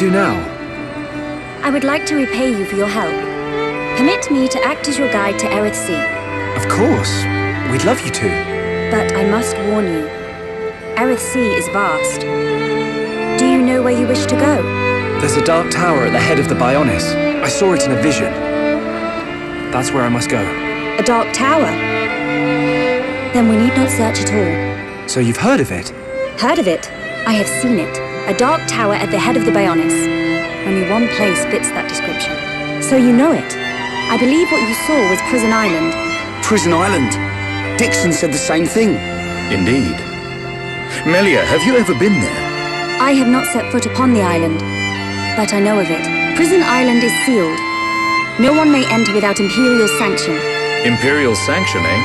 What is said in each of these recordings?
do now? I would like to repay you for your help. Permit me to act as your guide to Eryth Sea. Of course. We'd love you to. But I must warn you. Eryth Sea is vast. Do you know where you wish to go? There's a dark tower at the head of the Bionis. I saw it in a vision. That's where I must go. A dark tower? Then we need not search at all. So you've heard of it? Heard of it? I have seen it. A dark tower at the head of the Bionis. Only one place fits that description. So you know it. I believe what you saw was Prison Island. Prison Island. Dickson said the same thing. Indeed. Melia, have you ever been there? I have not set foot upon the island, but I know of it. Prison Island is sealed. No one may enter without Imperial sanction. Imperial sanction, eh?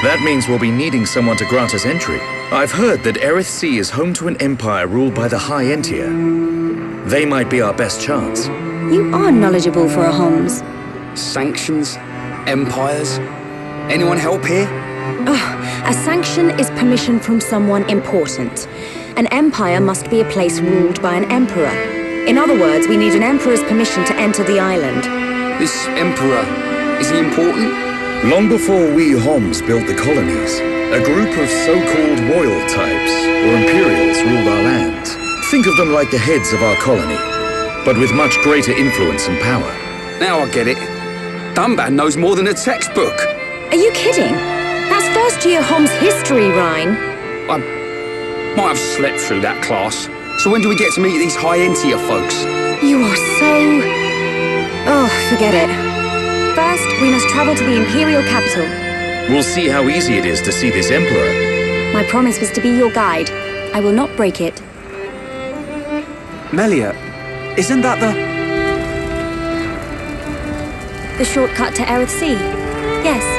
That means we'll be needing someone to grant us entry. I've heard that Eryth Sea is home to an empire ruled by the High Entia. They might be our best chance. You are knowledgeable for a Homs. Sanctions? Empires? Anyone help here? A sanction is permission from someone important. An empire must be a place ruled by an emperor. In other words, we need an emperor's permission to enter the island. This emperor, is he important? Long before we Homs built the colonies, a group of so-called royal types, or imperials, ruled our lands. Think of them like the heads of our colony, but with much greater influence and power. Now I get it. Dunban knows more than a textbook. Are you kidding? That's first year Homs history, Reyn. I might have slept through that class. So when do we get to meet these high Entia folks? You are so... Oh, forget it. First, we must travel to the Imperial capital. We'll see how easy it is to see this emperor. My promise was to be your guide. I will not break it. Melia, isn't that the... The shortcut to Eryth Sea? Yes.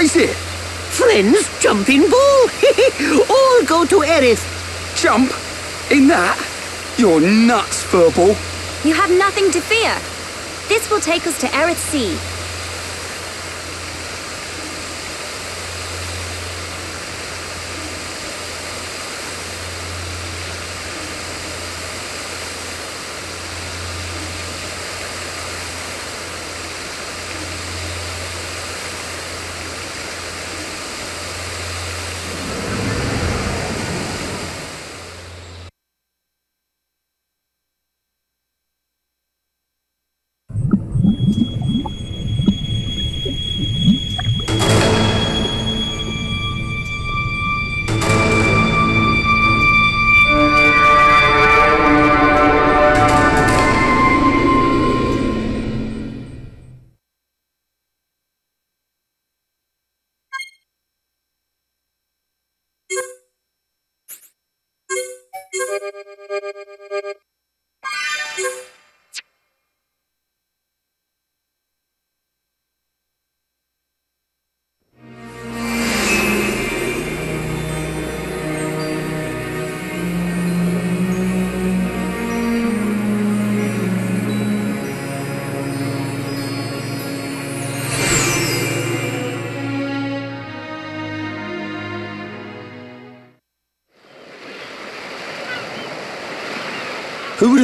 What is it? Friends, jumping ball! All go to Eryth. Jump? In that? You're nuts, Furball. You have nothing to fear. This will take us to Eryth Sea.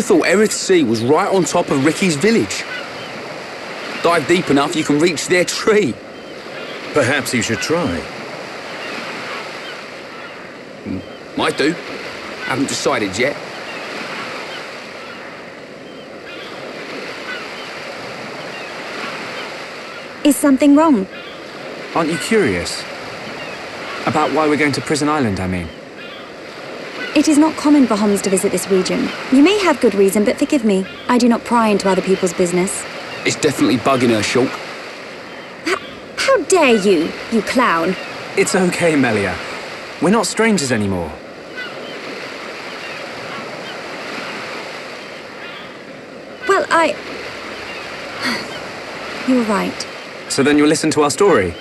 Thought Eryth Sea was right on top of Riki's village? Dive deep enough, you can reach their tree. Perhaps you should try. Might do. Haven't decided yet. Is something wrong? Aren't you curious? About why we're going to Prison Island, I mean. It is not common for Homs to visit this region. You may have good reason, but forgive me. I do not pry into other people's business. It's definitely bugging her, Shulk. How dare you, you clown? It's okay, Melia. We're not strangers anymore. Well, I... You're right. So then you'll listen to our story?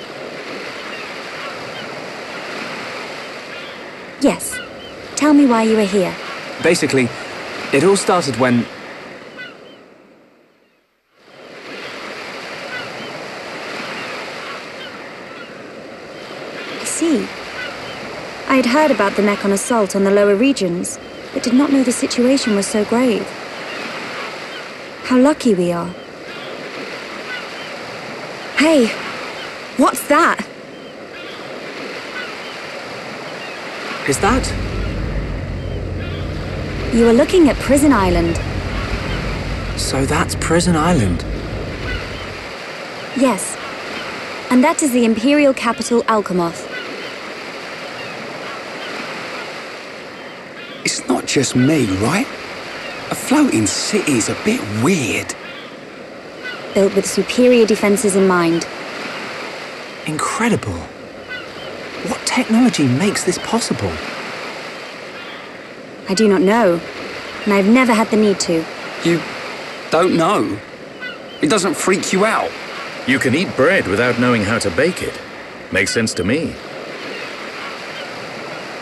Yes. Tell me why you are here. Basically, it all started when... I see. I had heard about the Mechon assault on the lower regions, but did not know the situation was so grave. How lucky we are. Hey, what's that? Is that? You are looking at Prison Island. So that's Prison Island. Yes. And that is the Imperial capital, Alcamoth. It's not just me, right? A floating city is a bit weird. Built with superior defenses in mind. Incredible. What technology makes this possible? I do not know, and I've never had the need to. You don't know. It doesn't freak you out. You can eat bread without knowing how to bake it. Makes sense to me.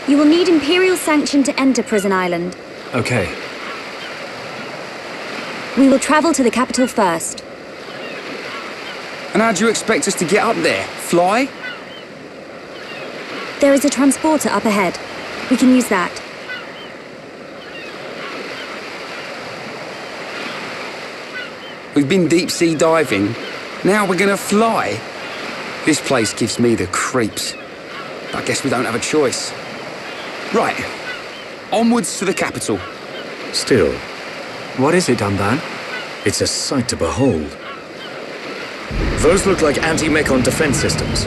You will need Imperial sanction to enter Prison Island. Okay. We will travel to the capital first. And how do you expect us to get up there? Fly? There is a transporter up ahead. We can use that. We've been deep sea diving. Now we're gonna fly. This place gives me the creeps. I guess we don't have a choice. Right. Onwards to the capital. Still, What is it, Dunban? it's a sight to behold. Those look like anti-Mechon defense systems.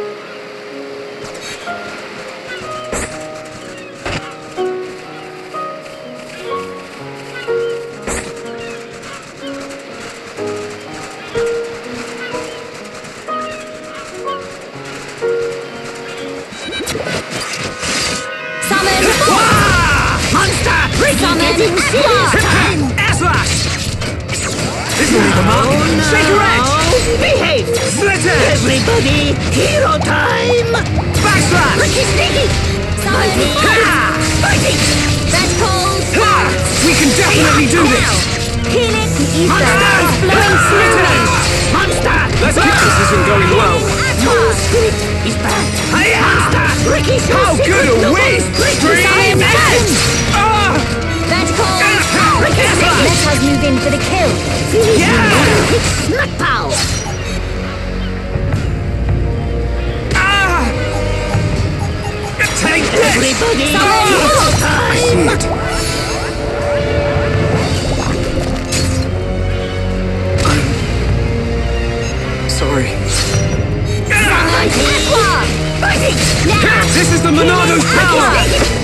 Summon Bolt! Monster! Riki Summon getting serious Aqua! time! This'll leave a mark. Oh, Shake your edge! Behave! Edge! Everybody, hero time! Backslash! Riki Sneaky! Fighting! Fighting! That's cold! Ha! We can definitely do this! Heal it! The ether! Flowing Split through! edge! Monster! Let's keep this isn't going well. Your spirit is back! Monster! Riki How good are we? Stream edge! In for the kill! Yeah! Ah! Take this! Everybody! Sorry. This is the Monado's power!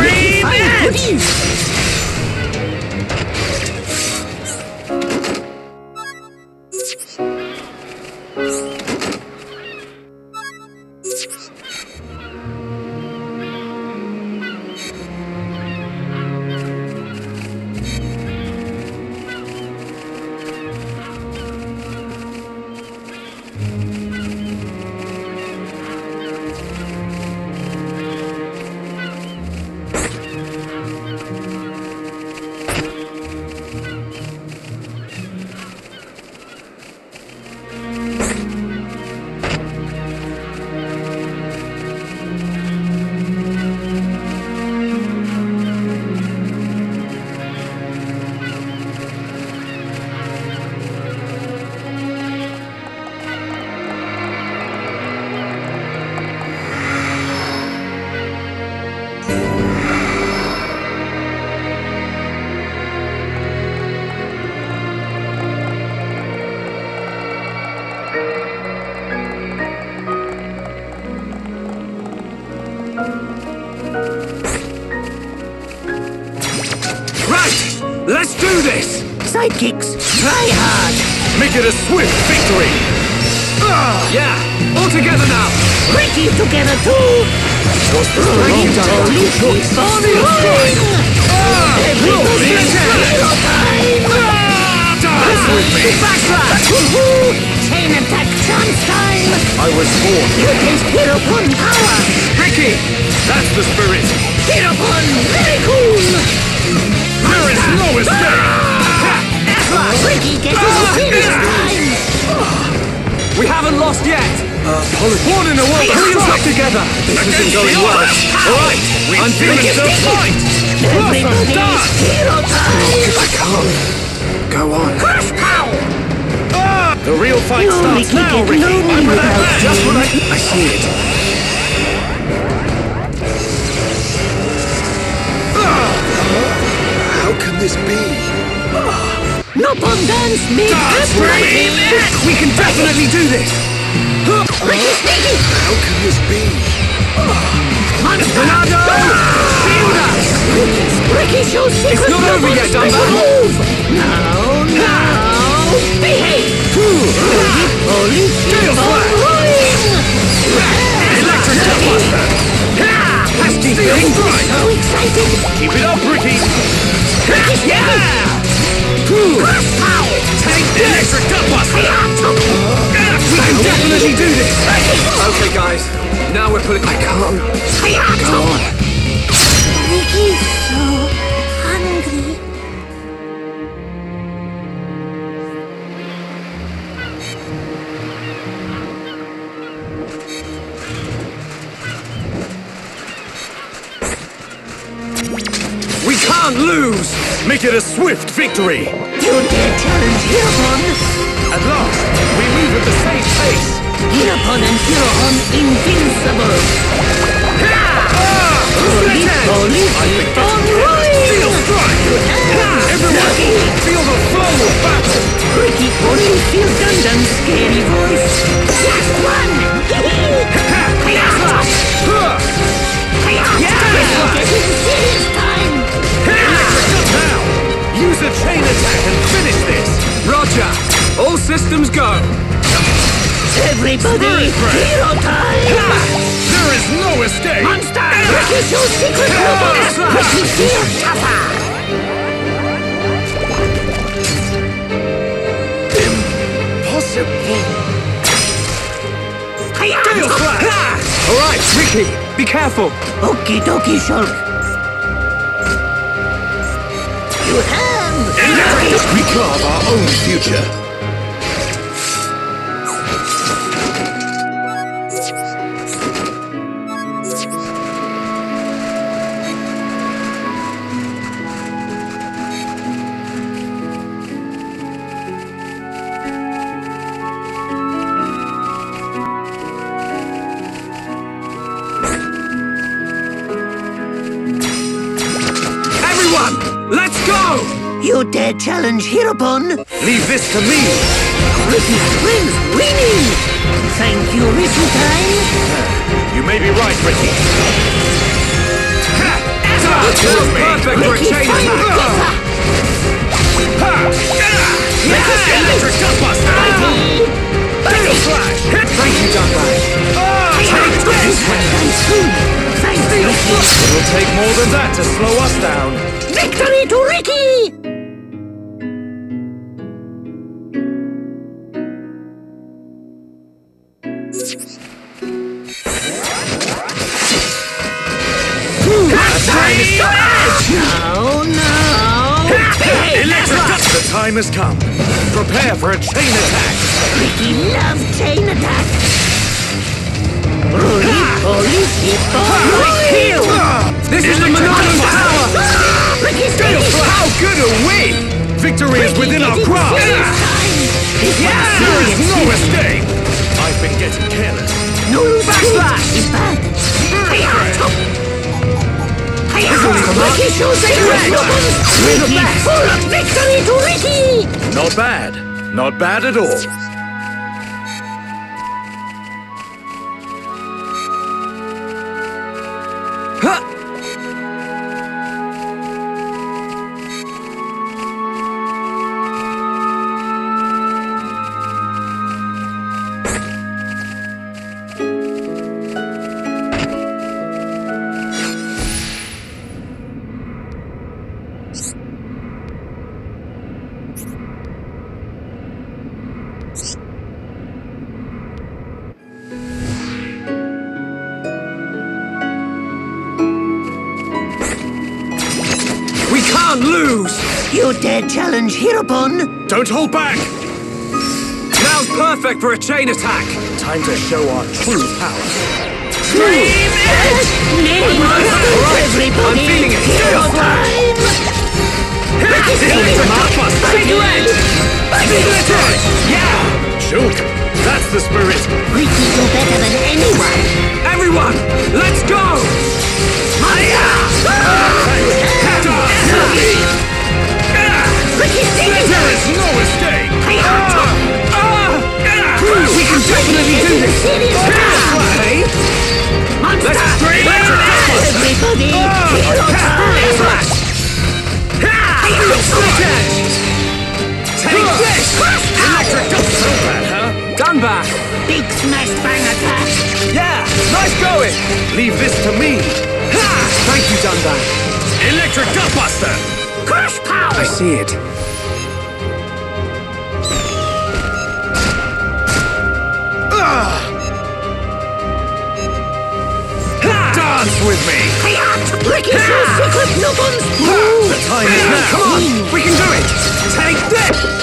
Riki Gunbuster! Was born! You taste hero pun power! Riki! That's the spirit! Hero pun! Very cool! There is no escape! Ha! Riki gets his serious time! We haven't lost yet! Born in a world of strife together! This isn't going well! Alright! I'm feeling the fight! Blossom Everybody's dance! hero! I can't! Go on! Crush pow! The real fight You starts now, Riki! lonely I'm without that Just what I... I see it! How can this be? No pun dance, made Dance good me! writing! We can definitely do this! Riki Sneaky! How can this be? Monster! Bernardo! Shield us! Riki shows secret It's not over yet, Dunban. Move! No, no! Behave! Holy, Flash. rolling! Electric Duckbuster! Pesky thing! So excited! Keep it up, Riki! Yeah! Pow! Take! Electric Duckbuster! We can definitely do this! Okay, guys. Now we're pulling... I can't. Go on. Make it a swift victory! You dare challenge Hirapon? At last, we move at the same pace! Hirapon and Hirahon invincible! Holy, holy, keep on Feel rolling! strike! Everyone, feel the flow of battle! Riki only feel Gundam's scary voice. Just one! Roger! All systems go! Everybody, hero time! There is no escape! Monster! Riki shows secret weapons! Riki feels tougher! Impossible! Gale Flash! Alright, Riki, be careful! Okie dokie, Shulk. You have! We carve our own future. Challenge Hirapon? Leave this to me! Riki wins, winning! Thank you, Riki time! You may be right, Riki. That was perfect for a chain attack! Riki Electric Gunbuster! Riki Flash! Thank you, Dunban! Take this! Thanks, Riki! It'll take more than that to slow us down. Victory to has come. Prepare for a chain attack. Riki loves chain attack! Roly poly keep on rolling! This is the Monado power! Riki's ah! Gale finished! How good are we? Victory is within our grasp. serious time! This one's There is no escape. I've been getting careless. No Backslash! is Not bad. Not bad at all. Hirapon? Don't hold back. Now's perfect for a chain attack! Time to show our true power. Dream it! Name Alright, everybody. I'm feeling it. Hero Gale Flash. time. Riki's Electric finished. Gunbuster! Big Red! Big Yeah! Shulk, that's the spirit. Riki do better than anyone. Everyone, let's go! Ah! There is no escape! Ah! Ah! We can definitely do this! Let's! Big smash bang attack! Yeah! Nice going! Leave this to me! Ha! Thank you, Dunban! Electric Dustbuster! Crush power! I see it. Dance with me! Hayat! Riki Show secret nubbins! The time is now! Come on! We can do it! Take this!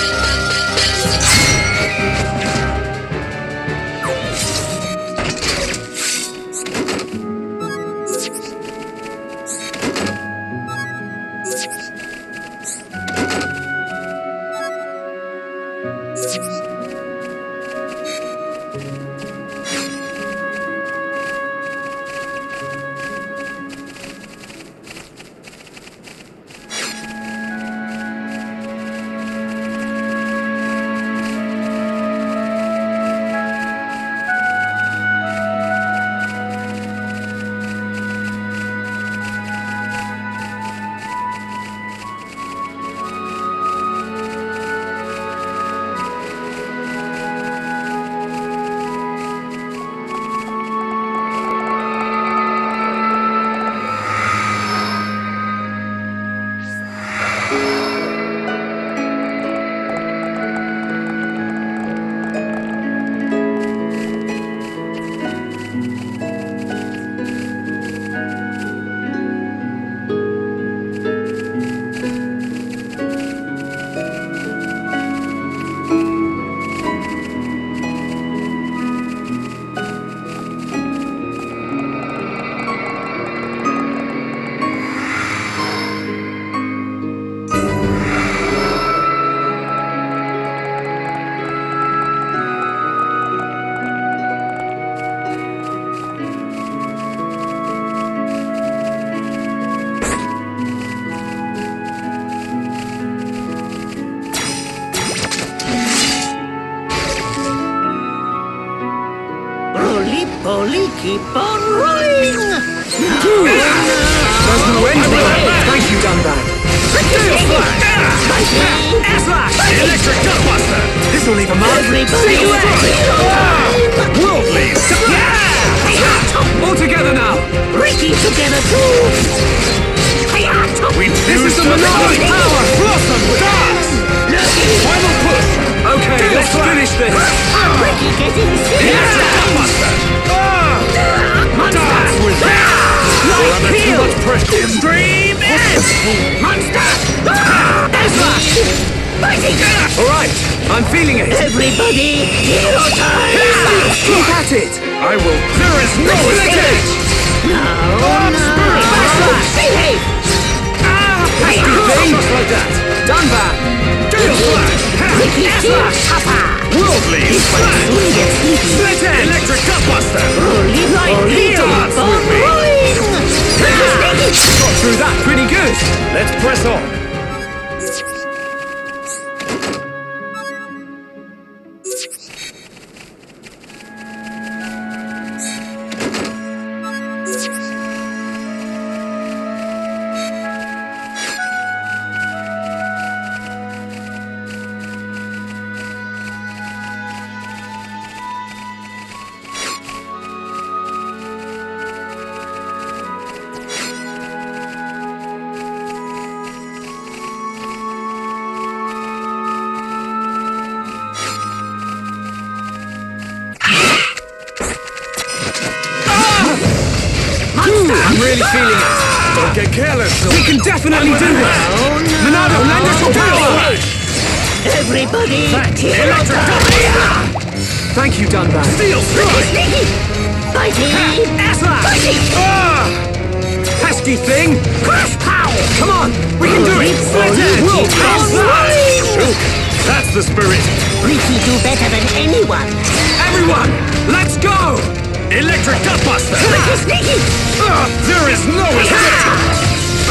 Keep on rolling! There's no end to it! Thank you, Dunban! Steel Slash! Slash! Electric Gutbuster! This will leave a mark! Everybody, I'm feeling it! Everybody, hero time! Keep at it! I will... There is no escape! No, no! Behave! Thing? Just like that! Done back! Steel Slash! Riki Slash! Papa! World Lead! Slash! Soon get sleepy. Split End! Electric Gutbuster! Rolly, rolly, Dance keep on with me. Got through that pretty good! Let's press on! Thing! Crush power! Come on! We can do it! Split Edge! Keep on! That's the spirit! Riki do better than anyone! Everyone, let's go! Electric Gutbuster! Sneaky! Ah, there is no escape!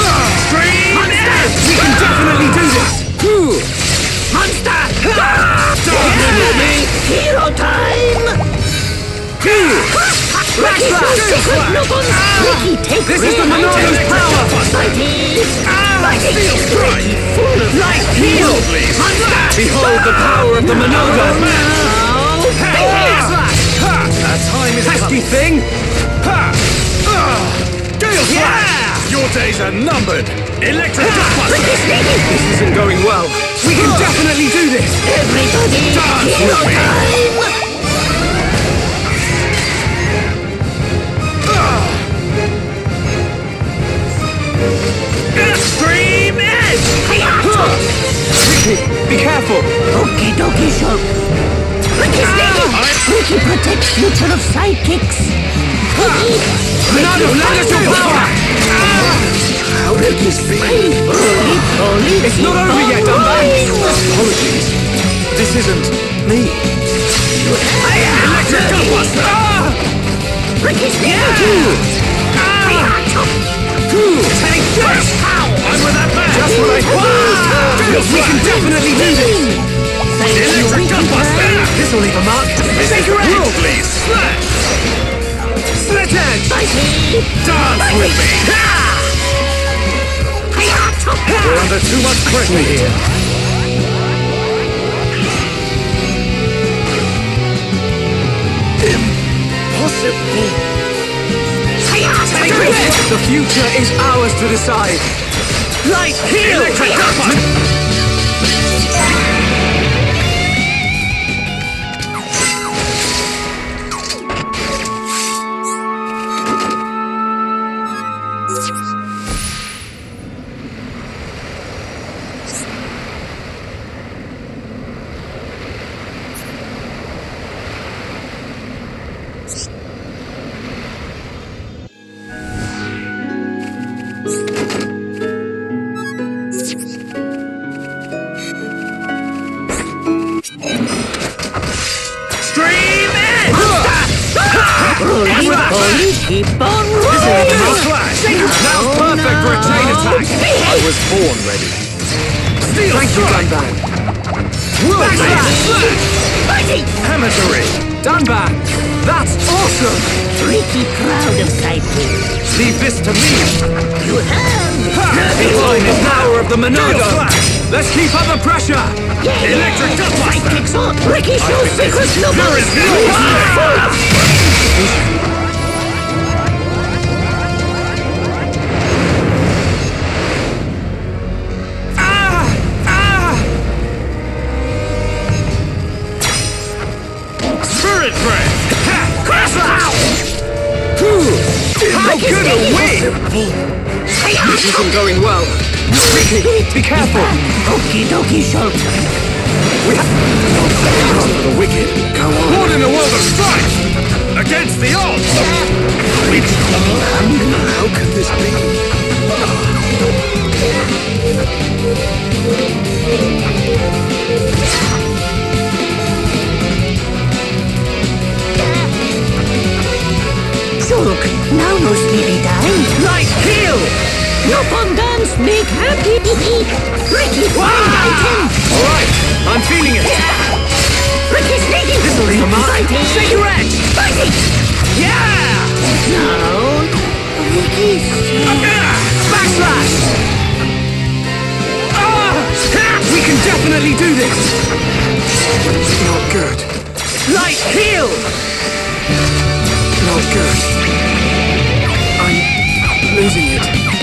Ah, Stream Edge! We can definitely do this! Monster! Don't with me! Hero time! Backslash! secret weapons! Riki, take This is the items. power! Mighty! Mighty! steel strike! Full of Light heal! Behold the power of the Monado! Our time is Pesky thing! Gale! Your days are numbered! Electric Dustbuster! This isn't going well. We can definitely do this! Everybody, Dance with me. Extreme Edge! Hayato! Riki, be careful! Okie dokie show. Riki Sneaky! Ah! Riki protects future of sidekicks! Riki! Monado, lend us your power! How will this be? Holy, holy, It's not over yet, Dunban! Apologies. This isn't me. Electric ah! Dustbuster! Riki Sneaky! Hayato! Take this! With that! That's what I! Yes, we can definitely do this! Thank Electric Dustbuster! This will leave a mark. Take your edge! Worldly Slash! Split edge! Mighty! Dance with me! Hayato! We're under too much pressure here. The future is ours to decide. Light heal! Electric Riki secret There numbers! is no! Ah! Spirit Breath! How good a win! This isn't going well. Be careful. Okie dokie show. We have to for the wicked. Go on. Born in a world of strife! Against the odds! How could this be? Shulk, now no sleepy time. Light heal! No fun dance, make happy. Riki, find item. All right, I'm feeling it. Riki sneaky. This'll leave a mark. Shake your edge. Fighting. Yeah! Down. Riki. Backslash! Ah! We can definitely do this! Not good. Light heal! Not good. I'm losing it.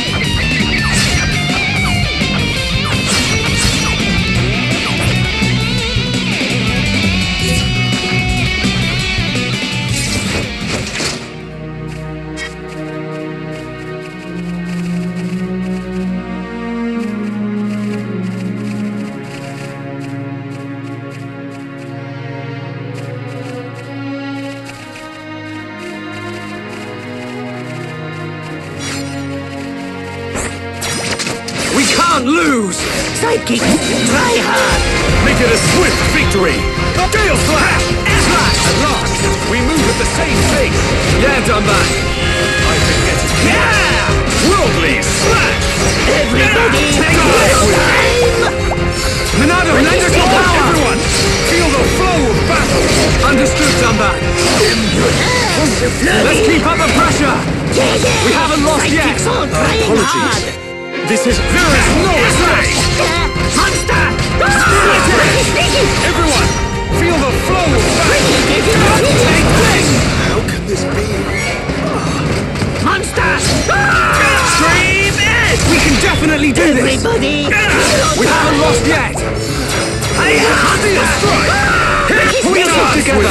Move at the same pace! Yeah, Dunban. I can get it. Yeah! Worldly Slash! Everybody, Take your it! time. Monado, lend us your power! Everyone, feel the flow of battle! Understood, Dunban. Let's keep up the pressure. lost yet! Sidekicks all uh, trying apologies. hard. This is... There is no escape! Monster! Sneaky! Everyone, definitely do this! Everybody! We haven't lost yet! Strike! Pull yourself together!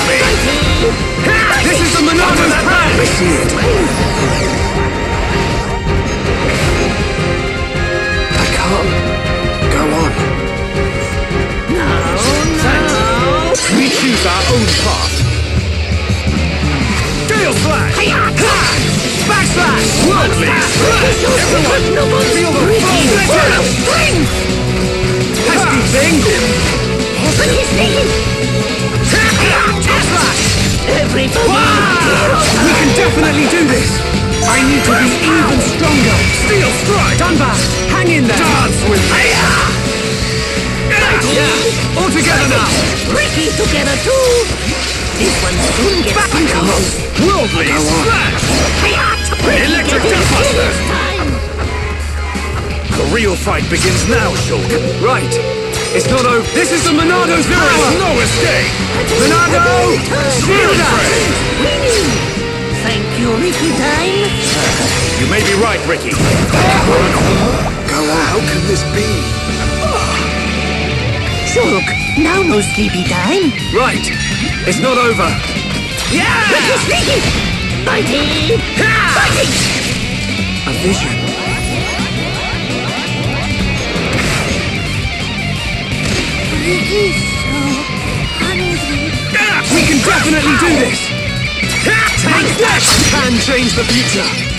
This is the Monado's plan! I see it. Choose our own path. Gale slash! Backslash! Worldly! Everyone, feel the flow! Pesky thing! Riki, sneaky! Slash! Everybody! We can definitely do this! I need to be even stronger! Steel strike! Dunban, hang in there! Dance with me! Yeah! All together now! Riki together too! This one soon gets Back I can't! Worldly slash! Electric Gutbuster! time! The real fight begins now, Shulk. Right. It's not over. This is the Monado's power! no escape! Monado! Shield us! Thank you, Riki Time! You may be right, Riki. Go on. How can this be? Shulk, now no sleepy time! Right. It's not over. Yeah! Riki, sneaky! Fighting! Fighting! A vision. So hungry. Ah! We can definitely do this! Take that! Can change the future!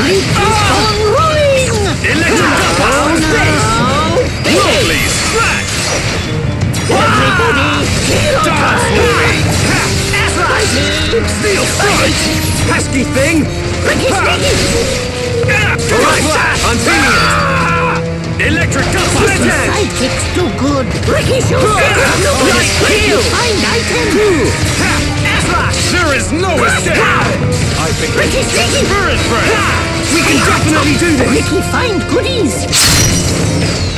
On rolling! Electric Gutbuster! Rolly Slash! Everybody! Hero Dance time! with! Steel Strike! Pesky thing! Riki, sneaky! Right, I'm feeling it! Electric Gutbuster! Sidekick's too good! Riki, shoot! Right heel! Find item! There is no escape! I think Riki, sneaky! Spirit! We can definitely do this! Riki, find goodies!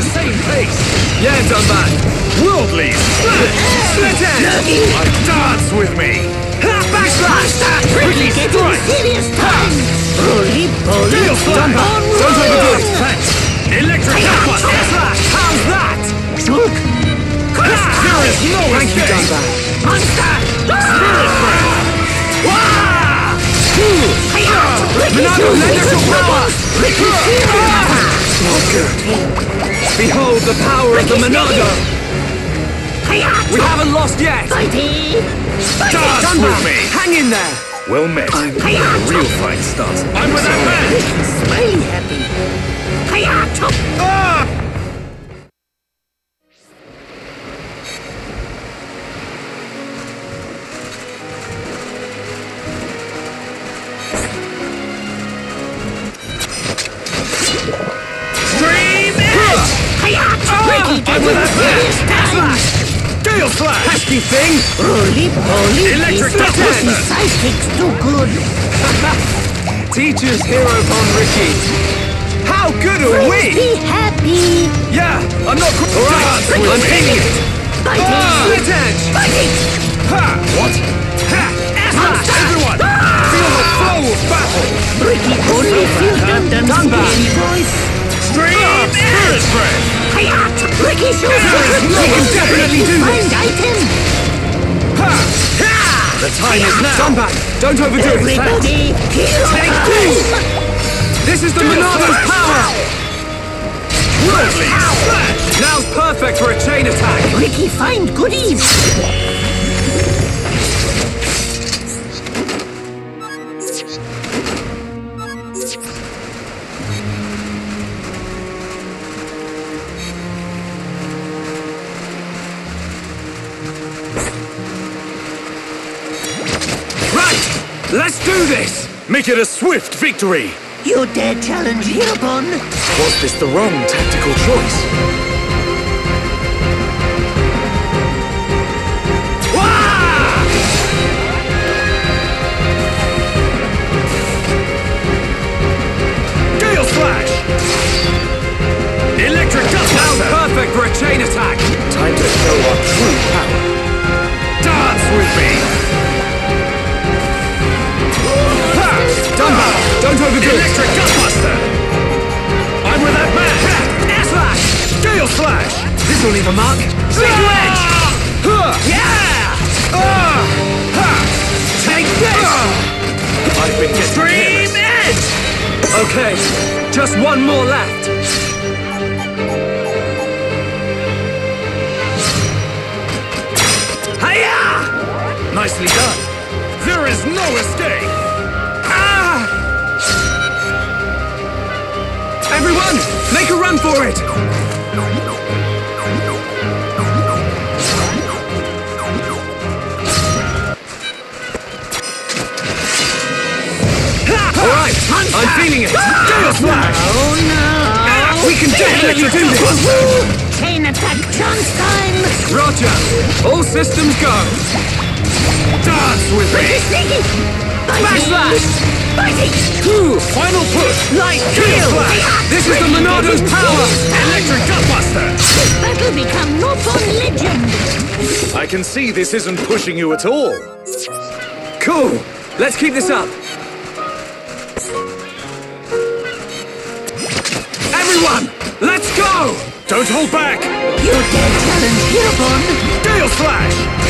The same pace! Yeah, Dunban! Worldly! Split end! I dance with me! Backslash! Really getting serious time! Poly! Gale Slash! on Don't overdo it! Electric Gutbuster! Slash! How's that? Shulk! There is no Thank you! Dunban. Monster! Spirit Breath! Wah! Hiya! Riki Monado, Shulk lend us your power! Riki Behold the power of the Monado! Hiya! We haven't lost yet! Fighty! with me! Hang in there! Well met. Hiya! The real fight starts. I'm with that man! Smiling happy! Ah! Riki Ah! I'm with getting that man! serious time! Slash! Pesky thing! Roly poly! Electric pussy sidekicks too good! Teacher's hero on Riki! How good are we? Be happy! Yeah, I'm not qu- Alright, Riki, I'm feeling it! Fighty! Ah! Split edge! Fighty! Ha! What? Ha! Everyone! Feel the flow of battle! Riki only feels Gundam's scary voice! Stream Spirit Breath! Hiya! Riki shows There is no Riki one definitely do this. Find item! Ha! Ha! The time is now! Dunban, don't overdo it! Everybody, hero Take time! this! This is the Monado's power! Lovely! Now's perfect for a chain attack! Riki find goodies! Make it a swift victory. You dare challenge Heropon? Was this the wrong tactical choice? Wah! Gale Slash! Electric Dust Now's perfect for a chain attack! Time to show our true power. Dance with me! Dunban, don't overdo it! Electric Gutbuster! I'm with that man! Air Slash! Gale Slash! This'll leave a mark! Stick wedge! Yeah! Ah! Ha! Take this! I've been getting Stream Edge! Okay, just one more left. Hiya! Nicely done. There is no escape. Everyone, make a run for it! All right, I'm feeling it. Gale Slash! Oh no! Ah, we can definitely do this! Chain attack chance time! Roger, all systems go. Dance with me! Sneaky! Backslash! Ooh, final push! Light Slash! This is the Monado's power! Electric Gutbuster! This battle become no fun legend! I can see this isn't pushing you at all. Cool! Let's keep this up! Everyone, let's go! Don't hold back. You dare challenge Heropon? Gale Slash!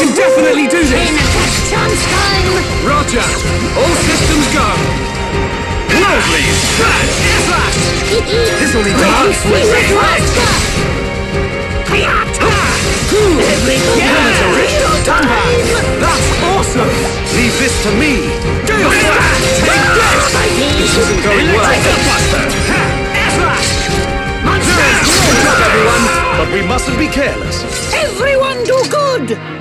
can definitely do Chain this! attack chance time! Roger! All systems go! Lovely! Slash! Slash! This'll leave Riki marks with Freezer me! Blaster! Hayata! Everybody, Amateurish! hero time! That's awesome! Leave this to me! Gale Slash! Take this! This isn't going well. Buster! Slash! Monster! Good job, everyone! But we mustn't be careless. Everyone do good!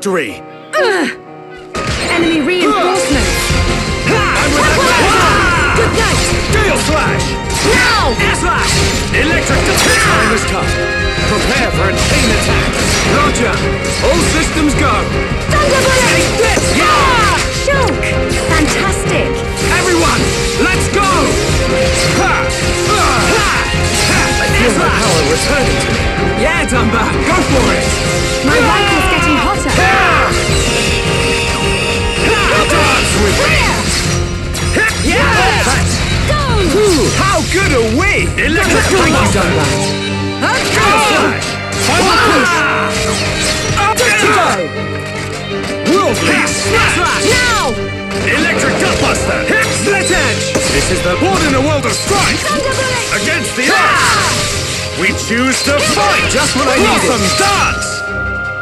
victory! choose to fight! Just what I need Blossom, dance!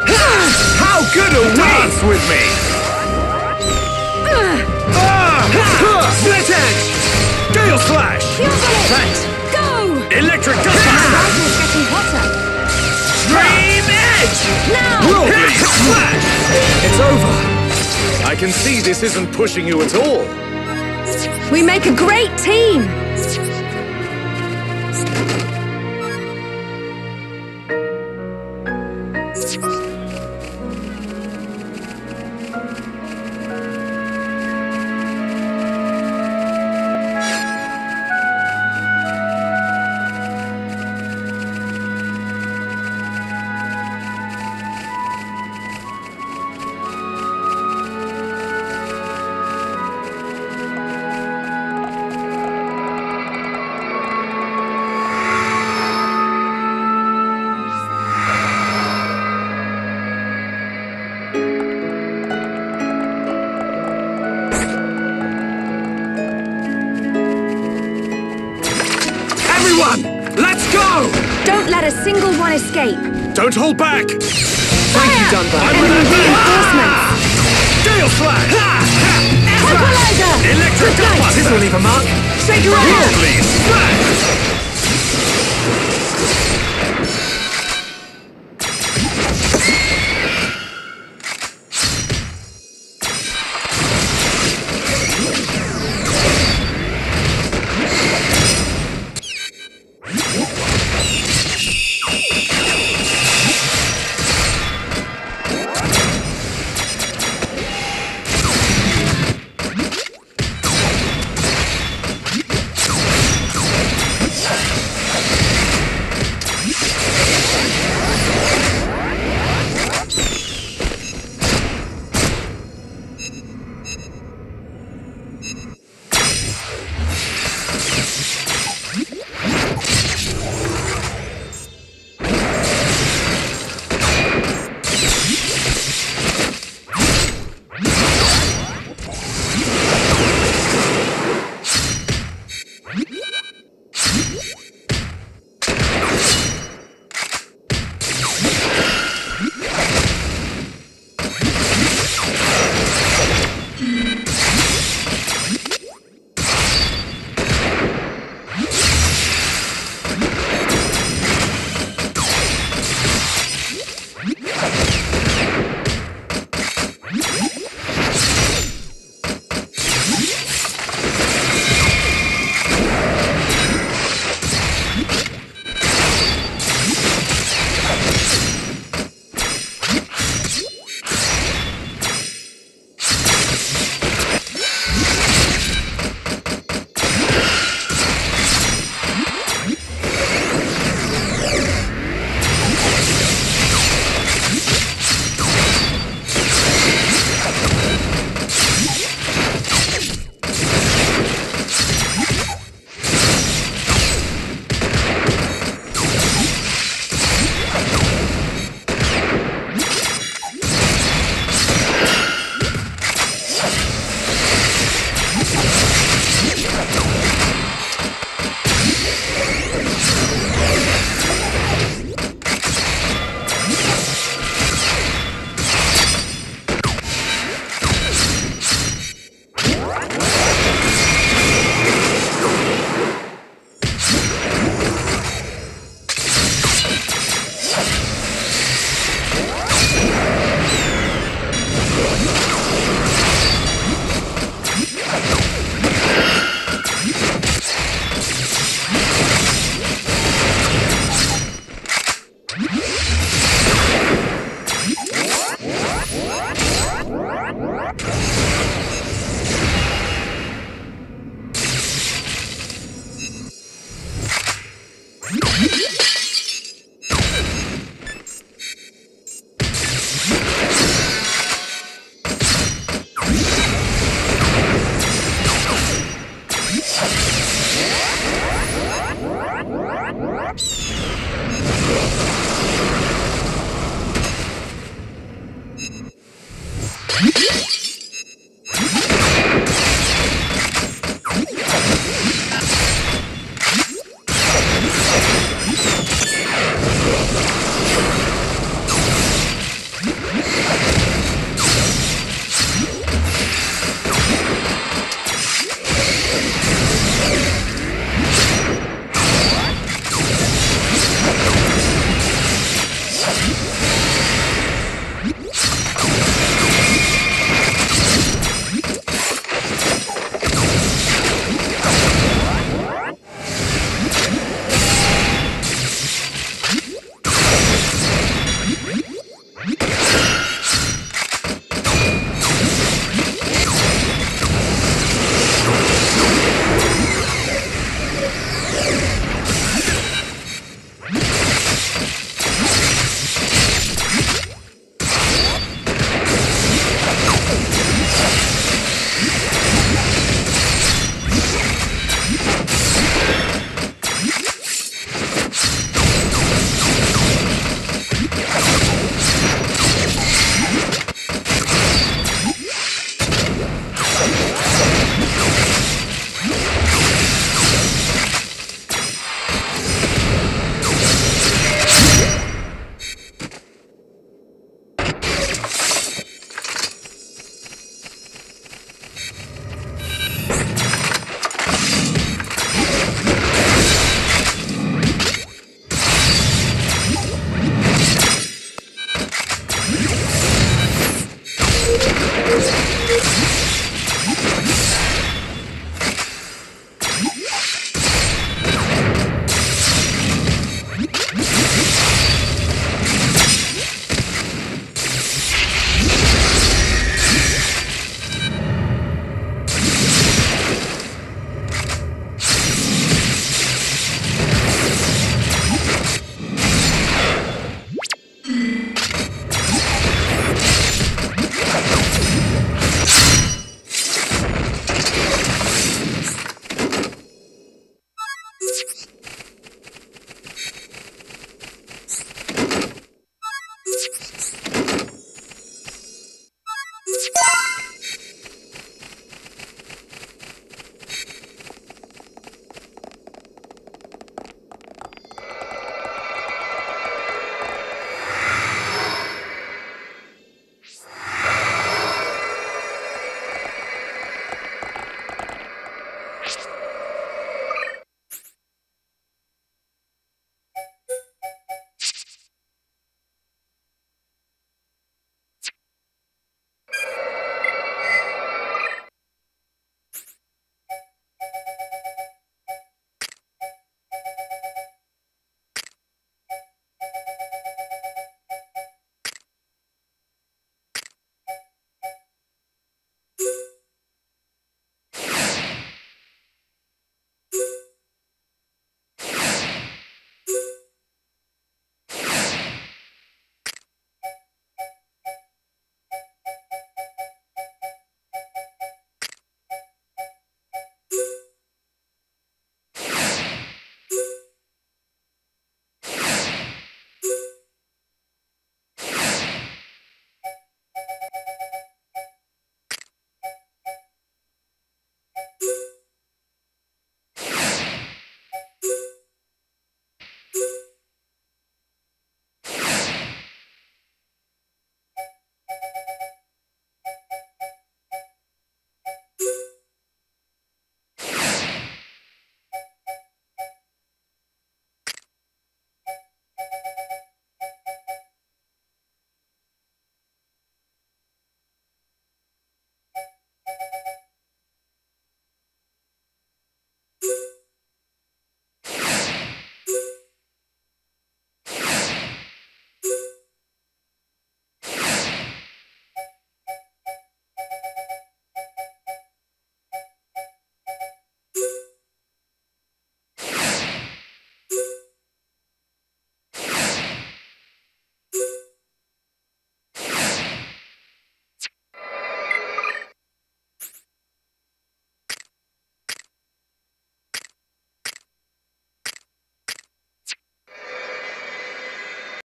How good are we? Dance with me! Ah. Split Edge! Gale Slash! Thanks! Go! Electric Dust! getting hotter! Dream Edge! Now! Slash! It's over! I can see this isn't pushing you at all! We make a great team! on! Let's go! Don't let a single one escape. Don't hold back! Fire! Thank you, Dunban. I'm Enemy reinforcements! Gale Flag! Equalizer! Electric This will leave a mark. Shake her off! Please, flag!